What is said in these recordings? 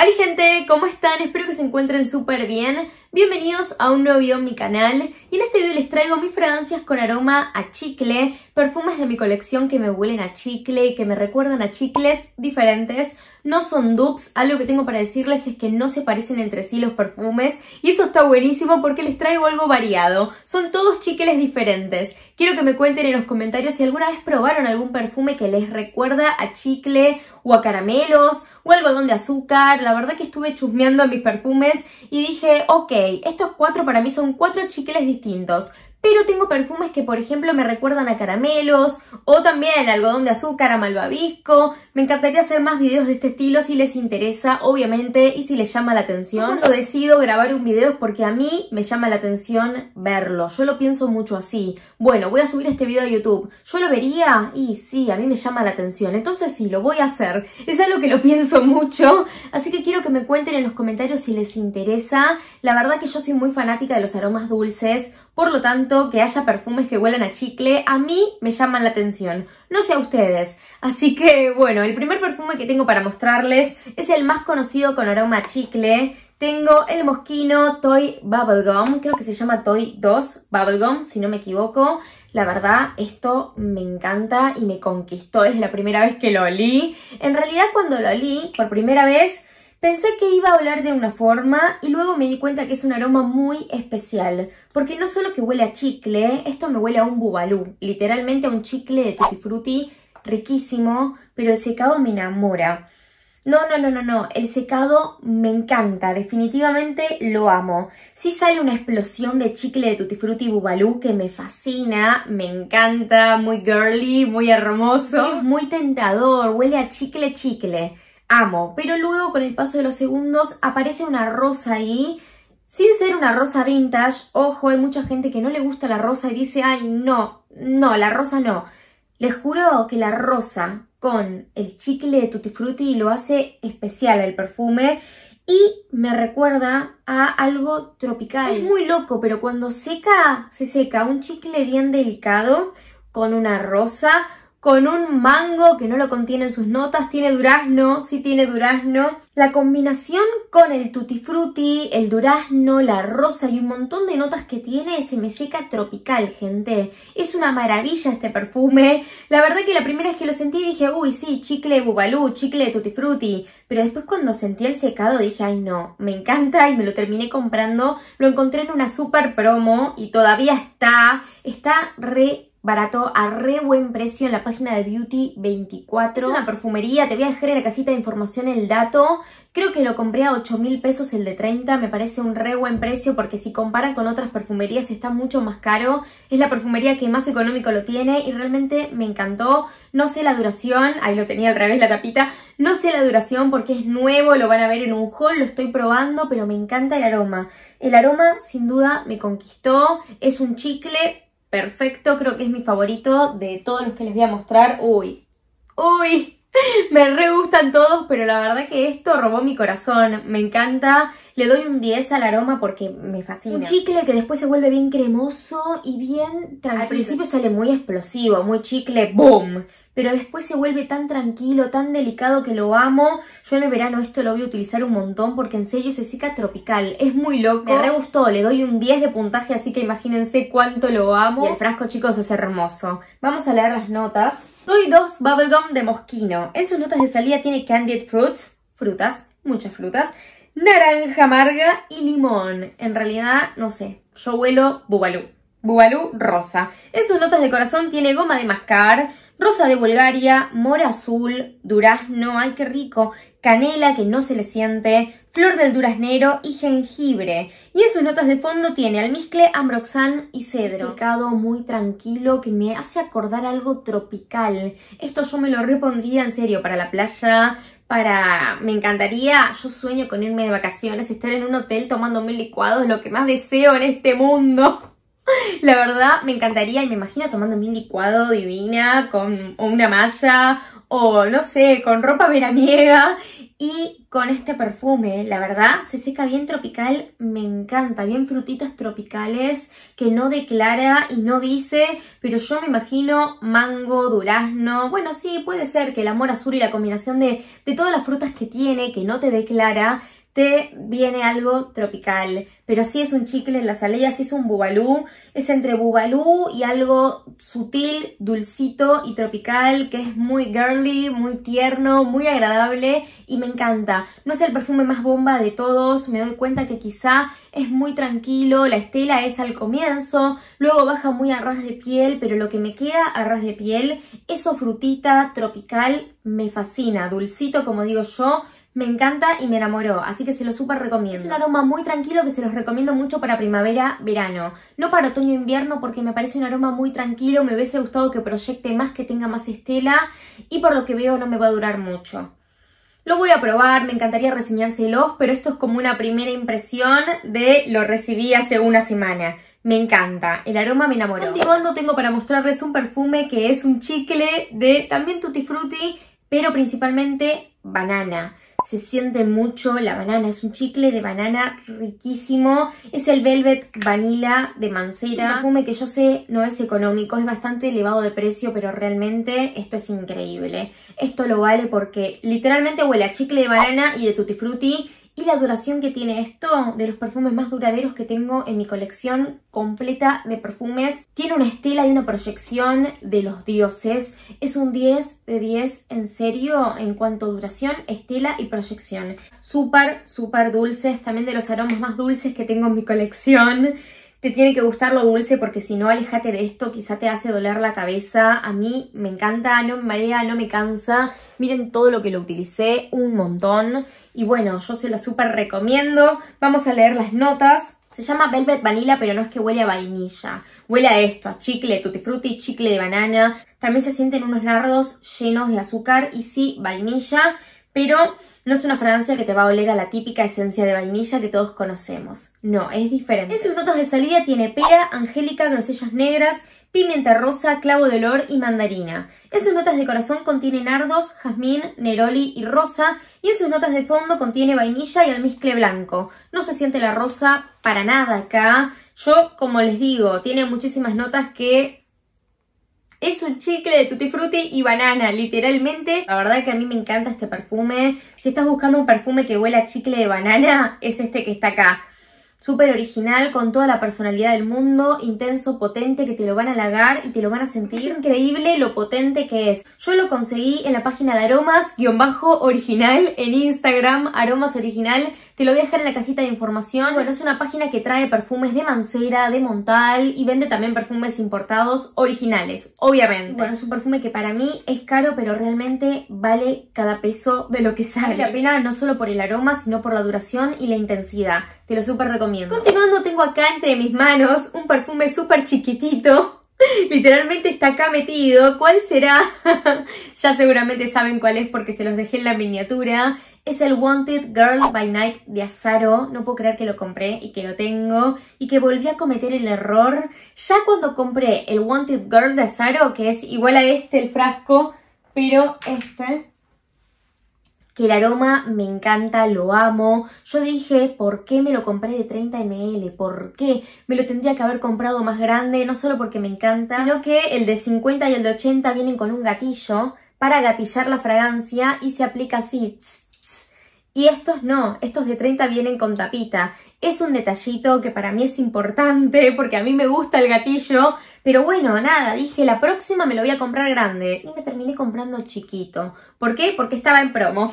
Hola gente, ¿cómo están? Espero que se encuentren súper bien. Bienvenidos a un nuevo video en mi canal y en este video les traigo mis fragancias con aroma a chicle, perfumes de mi colección que me huelen a chicle y que me recuerdan a chicles diferentes. No son dupes, algo que tengo para decirles es que no se parecen entre sí los perfumes y eso está buenísimo porque les traigo algo variado. Son todos chicles diferentes. Quiero que me cuenten en los comentarios si alguna vez probaron algún perfume que les recuerda a chicle o a caramelos o algodón de azúcar. La verdad que estuve chusmeando mis perfumes y dije, ok, estos cuatro para mí son cuatro chicles distintos. Pero tengo perfumes que, por ejemplo, me recuerdan a caramelos o también algodón de azúcar, a malvavisco. Me encantaría hacer más videos de este estilo si les interesa, obviamente, y si les llama la atención. Cuando decido grabar un video es porque a mí me llama la atención verlo. Yo lo pienso mucho así. Bueno, voy a subir este video a YouTube. ¿Yo lo vería? Y sí, a mí me llama la atención. Entonces sí, lo voy a hacer. Es algo que lo pienso mucho. Así que quiero que me cuenten en los comentarios si les interesa. La verdad que yo soy muy fanática de los aromas dulces. Por lo tanto, que haya perfumes que huelan a chicle, a mí me llaman la atención. No sé a ustedes. Así que, bueno, el primer perfume que tengo para mostrarles es el más conocido con aroma a chicle. Tengo el Moschino Toy Bubblegum, creo que se llama Toy 2 Bubblegum, si no me equivoco. La verdad, esto me encanta y me conquistó, es la primera vez que lo olí. En realidad, cuando lo olí por primera vez, Pensé que iba a hablar de una forma y luego me di cuenta que es un aroma muy especial, porque no solo que huele a chicle, esto me huele a un bubalú, literalmente a un chicle de tutti frutti riquísimo, pero el secado me enamora. No, no, no, no, no, el secado me encanta, definitivamente lo amo. Sí sale una explosión de chicle de tutti frutti bubalú que me fascina, me encanta, muy girly, muy hermoso, muy tentador, huele a chicle chicle amo. Pero luego con el paso de los segundos aparece una rosa ahí, sin ser una rosa vintage. Ojo, hay mucha gente que no le gusta la rosa y dice, ay, no, no, la rosa no. Les juro que la rosa con el chicle de Tutti Frutti lo hace especial el perfume y me recuerda a algo tropical. Es muy loco, pero cuando seca, se seca un chicle bien delicado con una rosa, con un mango que no lo contiene en sus notas, tiene durazno, sí tiene durazno. La combinación con el tutti frutti, el durazno, la rosa y un montón de notas que tiene se me seca tropical, gente. Es una maravilla este perfume. La verdad que la primera vez que lo sentí dije, uy, sí, chicle bubalú, chicle tutti frutti. Pero después cuando sentí el secado dije, ay no, me encanta y me lo terminé comprando. Lo encontré en una super promo y todavía está, está re barato a re buen precio en la página de Beauty 24. Es una perfumería, te voy a dejar en la cajita de información el dato. Creo que lo compré a 8 mil pesos el de 30, me parece un re buen precio porque si comparan con otras perfumerías está mucho más caro. Es la perfumería que más económico lo tiene y realmente me encantó. No sé la duración, ahí lo tenía al revés la tapita, no sé la duración porque es nuevo, lo van a ver en un haul, lo estoy probando, pero me encanta el aroma. El aroma sin duda me conquistó, es un chicle perfecto, creo que es mi favorito de todos los que les voy a mostrar. Uy, uy, me re gustan todos, pero la verdad que esto robó mi corazón, me encanta. Le doy un 10 al aroma porque me fascina. Un chicle que después se vuelve bien cremoso y bien... Al principio sale muy explosivo, muy chicle, ¡boom! pero después se vuelve tan tranquilo, tan delicado que lo amo. Yo en el verano esto lo voy a utilizar un montón porque en serio se seca tropical. Es muy loco. Me re gustó, le doy un 10 de puntaje, así que imagínense cuánto lo amo. Y el frasco, chicos, es hermoso. Vamos a leer las notas. Doy dos Bubblegum de Mosquino. En sus notas de salida tiene Candied Fruits, frutas, muchas frutas, naranja amarga y limón. En realidad, no sé, yo huelo bubalú. Bubalú rosa. En sus notas de corazón tiene goma de mascar, rosa de Bulgaria, mora azul, durazno, ay qué rico, canela que no se le siente, flor del duraznero y jengibre. Y en sus notas de fondo tiene almizcle, ambroxan y cedro. Secado muy tranquilo que me hace acordar algo tropical. Esto yo me lo repondría en serio para la playa, para... Me encantaría, yo sueño con irme de vacaciones, estar en un hotel tomando mil licuados, lo que más deseo en este mundo. La verdad, me encantaría y me imagino tomando mi licuado divina con una malla o no sé, con ropa veraniega. Y con este perfume, la verdad, se seca bien tropical, me encanta, bien frutitas tropicales que no declara y no dice, pero yo me imagino mango, durazno, bueno sí, puede ser que el amor azul y la combinación de, de todas las frutas que tiene, que no te declara, viene algo tropical. Pero sí es un chicle en la salida, sí es un bubalú. Es entre bubalú y algo sutil, dulcito y tropical, que es muy girly, muy tierno, muy agradable y me encanta. No es el perfume más bomba de todos, me doy cuenta que quizá es muy tranquilo, la estela es al comienzo, luego baja muy a ras de piel, pero lo que me queda a ras de piel, eso frutita, tropical, me fascina, dulcito como digo yo, me encanta y me enamoró, así que se lo súper recomiendo. Es un aroma muy tranquilo que se los recomiendo mucho para primavera, verano. No para otoño invierno porque me parece un aroma muy tranquilo, me hubiese gustado que proyecte más, que tenga más estela y por lo que veo no me va a durar mucho. Lo voy a probar, me encantaría reseñárselos, pero esto es como una primera impresión de lo recibí hace una semana. Me encanta, el aroma me enamoró. Continuando tengo para mostrarles un perfume que es un chicle de también Tutti Frutti, pero principalmente banana se siente mucho la banana, es un chicle de banana riquísimo, es el Velvet Vanilla de Mancera, un perfume que yo sé no es económico, es bastante elevado de precio, pero realmente esto es increíble, esto lo vale porque literalmente huele a chicle de banana y de Tutti Frutti y la duración que tiene esto, de los perfumes más duraderos que tengo en mi colección completa de perfumes, tiene una estela y una proyección de los dioses. Es un 10 de 10 en serio en cuanto a duración, estela y proyección. Súper, súper dulces, también de los aromas más dulces que tengo en mi colección. Te tiene que gustar lo dulce porque si no, alejate de esto, quizá te hace doler la cabeza. A mí me encanta, no me marea, no me cansa. Miren todo lo que lo utilicé, un montón. Y bueno, yo se lo súper recomiendo. Vamos a leer las notas. Se llama Velvet Vanilla, pero no es que huele a vainilla. Huele a esto, a chicle, tutti frutti, chicle de banana. También se sienten unos nardos llenos de azúcar y sí, vainilla. Pero no es una fragancia que te va a oler a la típica esencia de vainilla que todos conocemos. No, es diferente. En sus notas de salida tiene pera, angélica, grosellas negras, pimienta rosa, clavo de olor y mandarina. En sus notas de corazón contiene nardos, jazmín, neroli y rosa. Y en sus notas de fondo contiene vainilla y almizcle blanco. No se siente la rosa para nada acá. Yo, como les digo, tiene muchísimas notas que es un chicle de tutti frutti y banana, literalmente. La verdad que a mí me encanta este perfume. Si estás buscando un perfume que huela a chicle de banana, es este que está acá súper original, con toda la personalidad del mundo, intenso, potente, que te lo van a halagar y te lo van a sentir. Es increíble lo potente que es. Yo lo conseguí en la página de aromas-original en Instagram, aromas original. Te lo voy a dejar en la cajita de información. Bueno, es una página que trae perfumes de Mancera, de Montal y vende también perfumes importados originales, obviamente. Bueno, es un perfume que para mí es caro, pero realmente vale cada peso de lo que sale. Vale la pena no solo por el aroma, sino por la duración y la intensidad. Te lo súper recomiendo. Continuando, tengo acá entre mis manos un perfume súper chiquitito. Literalmente está acá metido. ¿Cuál será? ya seguramente saben cuál es porque se los dejé en la miniatura. Es el Wanted Girl by Night de Azaro. No puedo creer que lo compré y que lo tengo. Y que volví a cometer el error. Ya cuando compré el Wanted Girl de Azaro, que es igual a este, el frasco, pero este que el aroma me encanta, lo amo. Yo dije, ¿por qué me lo compré de 30 ml? ¿Por qué? Me lo tendría que haber comprado más grande, no solo porque me encanta, sino que el de 50 y el de 80 vienen con un gatillo para gatillar la fragancia y se aplica así. Y estos no, estos de 30 vienen con tapita. Es un detallito que para mí es importante porque a mí me gusta el gatillo. Pero bueno, nada, dije la próxima me lo voy a comprar grande. Y me terminé comprando chiquito. ¿Por qué? Porque estaba en promo.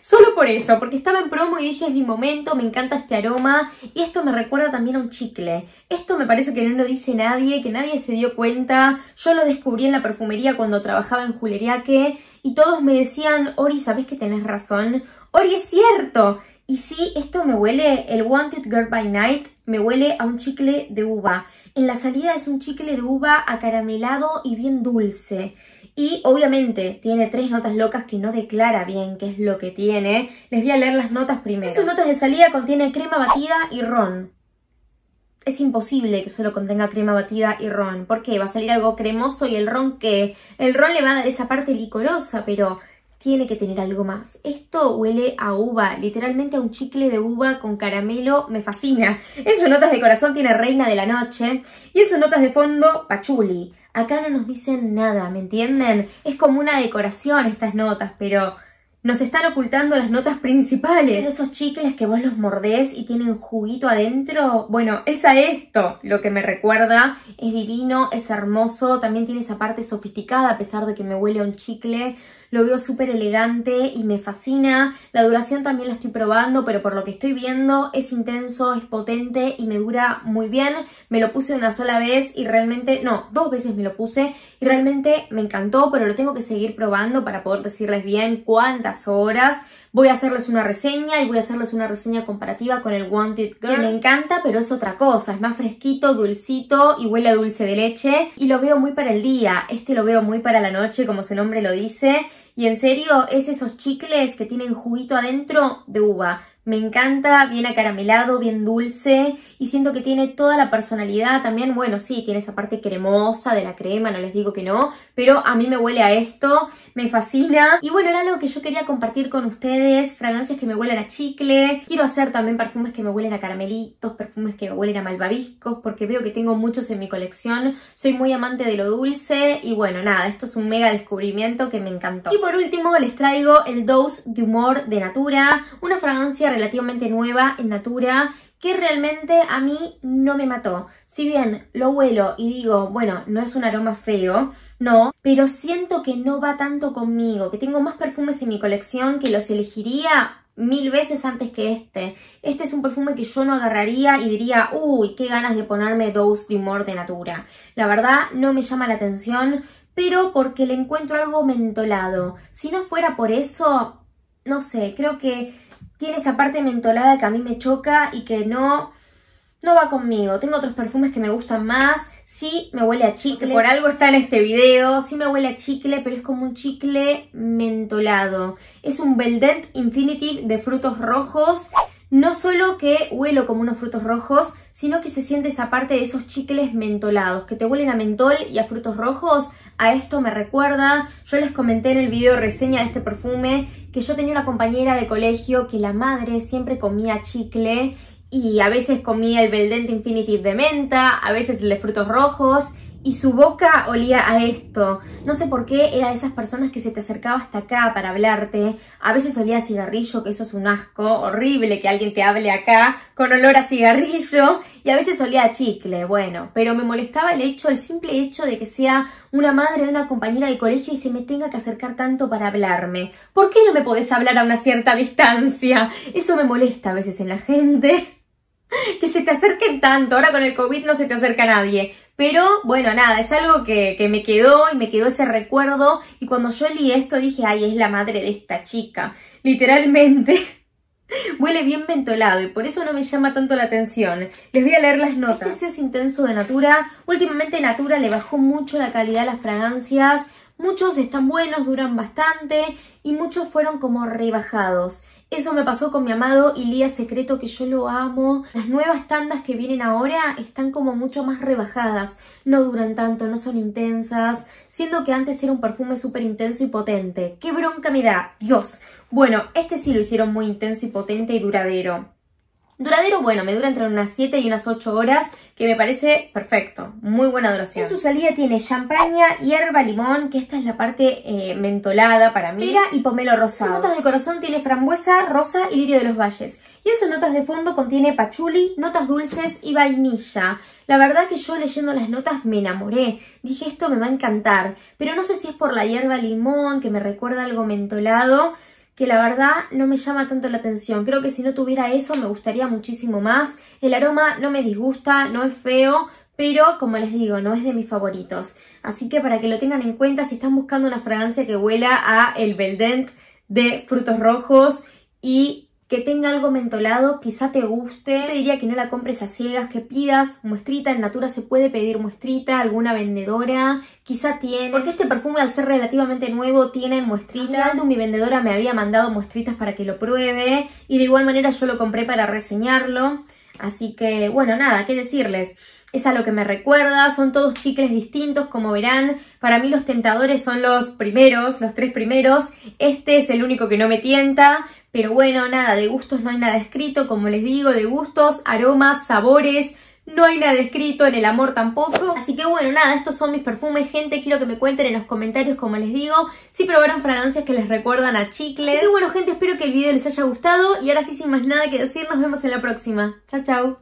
Solo por eso, porque estaba en promo y dije es mi momento, me encanta este aroma y esto me recuerda también a un chicle. Esto me parece que no lo dice nadie, que nadie se dio cuenta. Yo lo descubrí en la perfumería cuando trabajaba en Juleriaque y todos me decían, Ori, ¿sabes que tenés razón? Ori, es cierto. Y sí, esto me huele, el Wanted Girl by Night, me huele a un chicle de uva. En la salida es un chicle de uva acaramelado y bien dulce. Y obviamente tiene tres notas locas que no declara bien qué es lo que tiene. Les voy a leer las notas primero. Sus notas de salida contiene crema batida y ron. es imposible que solo contenga crema batida y ron. ¿Por qué? Va a salir algo cremoso y el ron que... El ron le va a dar esa parte licorosa, pero tiene que tener algo más. Esto huele a uva, literalmente a un chicle de uva con caramelo, me fascina. En sus notas de corazón tiene Reina de la Noche y en sus notas de fondo, Pachuli. Acá no nos dicen nada, ¿me entienden? Es como una decoración estas notas, pero nos están ocultando las notas principales. Esos chicles que vos los mordés y tienen juguito adentro. Bueno, es a esto lo que me recuerda. Es divino, es hermoso. También tiene esa parte sofisticada a pesar de que me huele a un chicle. Lo veo súper elegante y me fascina. La duración también la estoy probando, pero por lo que estoy viendo es intenso, es potente y me dura muy bien. Me lo puse una sola vez y realmente, no, dos veces me lo puse y realmente me encantó, pero lo tengo que seguir probando para poder decirles bien cuántas horas. Voy a hacerles una reseña y voy a hacerles una reseña comparativa con el Wanted Girl. Me encanta, pero es otra cosa. Es más fresquito, dulcito y huele a dulce de leche. Y lo veo muy para el día. Este lo veo muy para la noche, como su nombre lo dice. Y en serio, es esos chicles que tienen juguito adentro de uva. Me encanta, bien acaramelado, bien dulce y siento que tiene toda la personalidad también. Bueno, sí, tiene esa parte cremosa de la crema, no les digo que no, pero a mí me huele a esto, me fascina. Y bueno, era algo que yo quería compartir con ustedes, fragancias que me huelen a chicle. Quiero hacer también perfumes que me huelen a caramelitos, perfumes que me huelen a malvaviscos, porque veo que tengo muchos en mi colección. Soy muy amante de lo dulce y bueno, nada, esto es un mega descubrimiento que me encantó. Y por último les traigo el Dose de Humor de Natura, una fragancia relativamente nueva en Natura que realmente a mí no me mató. Si bien lo huelo y digo, bueno, no es un aroma feo, no, pero siento que no va tanto conmigo, que tengo más perfumes en mi colección que los elegiría mil veces antes que este. Este es un perfume que yo no agarraría y diría, uy, qué ganas de ponerme Dose de Humor de Natura. La verdad, no me llama la atención, pero porque le encuentro algo mentolado. Si no fuera por eso, no sé, creo que tiene esa parte mentolada que a mí me choca y que no, no va conmigo. Tengo otros perfumes que me gustan más. Sí me huele a chicle, por algo está en este video. Sí me huele a chicle, pero es como un chicle mentolado. Es un Velvet Infinitive de frutos rojos. No solo que huelo como unos frutos rojos, sino que se siente esa parte de esos chicles mentolados, que te huelen a mentol y a frutos rojos. A esto me recuerda, yo les comenté en el video reseña de este perfume que yo tenía una compañera de colegio que la madre siempre comía chicle y a veces comía el Beldent Infinitive de menta, a veces el de frutos rojos y su boca olía a esto. No sé por qué era de esas personas que se te acercaba hasta acá para hablarte. A veces olía a cigarrillo, que eso es un asco horrible que alguien te hable acá con olor a cigarrillo. Y a veces olía a chicle, bueno. Pero me molestaba el hecho, el simple hecho de que sea una madre de una compañera de colegio y se me tenga que acercar tanto para hablarme. ¿Por qué no me podés hablar a una cierta distancia? Eso me molesta a veces en la gente. Que se te acerquen tanto. Ahora con el COVID no se te acerca nadie. Pero bueno, nada, es algo que, me quedó y me quedó ese recuerdo. Y cuando yo leí esto dije, ay, es la madre de esta chica. Literalmente. Huele bien mentolado y por eso no me llama tanto la atención. Les voy a leer las notas. Este es intenso de Natura. Últimamente Natura le bajó mucho la calidad de las fragancias. Muchos están buenos, duran bastante y muchos fueron como rebajados. Eso me pasó con mi amado Ilía Secreto, que yo lo amo. Las nuevas tandas que vienen ahora están como mucho más rebajadas. No duran tanto, no son intensas. Siendo que antes era un perfume súper intenso y potente. ¡Qué bronca me da! Dios. Bueno, este sí lo hicieron muy intenso y potente y duradero. Duradero, bueno, me dura entre unas 7 y unas 8 horas, que me parece perfecto. Muy buena duración. En su salida tiene champaña, hierba, limón, que esta es la parte eh, mentolada para mí. Pera y pomelo rosado. En notas de corazón tiene frambuesa, rosa y lirio de los valles. Y en sus notas de fondo contiene pachuli, notas dulces y vainilla. La verdad que yo leyendo las notas me enamoré. Dije, esto me va a encantar. Pero no sé si es por la hierba limón, que me recuerda algo mentolado que la verdad no me llama tanto la atención. Creo que si no tuviera eso me gustaría muchísimo más. El aroma no me disgusta, no es feo, pero como les digo, no es de mis favoritos. Así que para que lo tengan en cuenta, si están buscando una fragancia que huela a el Beldent de frutos rojos y que tenga algo mentolado, quizá te guste. Te diría que no la compres a ciegas, que pidas muestrita. En Natura se puede pedir muestrita, alguna vendedora, quizá tiene. Porque este perfume al ser relativamente nuevo tiene muestrita. mi vendedora me había mandado muestritas para que lo pruebe y de igual manera yo lo compré para reseñarlo. Así que, bueno, nada, ¿qué decirles? Es a lo que me recuerda, son todos chicles distintos, como verán. Para mí los tentadores son los primeros, los tres primeros. Este es el único que no me tienta, pero bueno, nada, de gustos no hay nada escrito, como les digo, de gustos, aromas, sabores, no hay nada escrito, en el amor tampoco. Así que bueno, nada, estos son mis perfumes, gente. Quiero que me cuenten en los comentarios, como les digo, si probaron fragancias que les recuerdan a chicles. Y bueno, gente, espero que el video les haya gustado. Y ahora sí, sin más nada que decir, nos vemos en la próxima. Chao, chao.